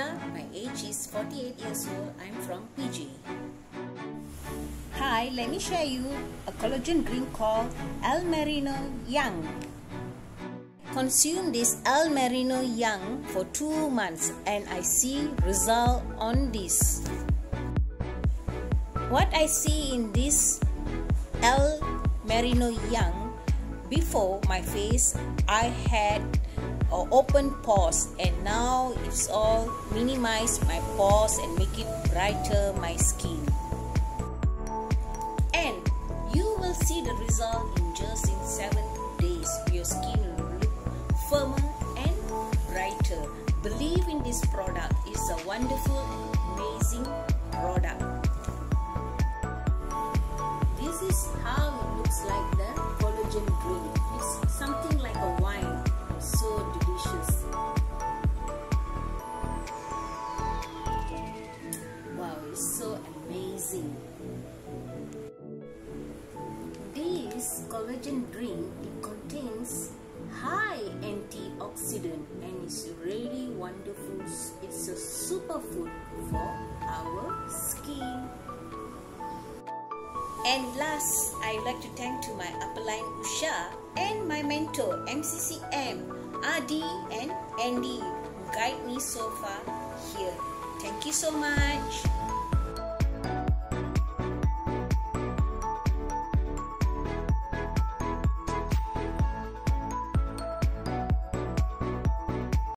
My age is 48 years old. I'm from PG. Hi, let me share you a collagen drink called El Marino Yang. Consume this El Marino Yang for two months and I see result on this. What I see in this El Marino Yang before my face I had or open pores and now it's all minimize my pores and make it brighter my skin. And you will see the result in just in 7 days. Your skin will look firmer and brighter. Believe in this product. It's a wonderful amazing collagen drink it contains high antioxidant and it's really wonderful. It's a superfood for our skin. And last, I'd like to thank to my upline Usha and my mentor MCCM, Adi and Andy who guide me so far here. Thank you so much.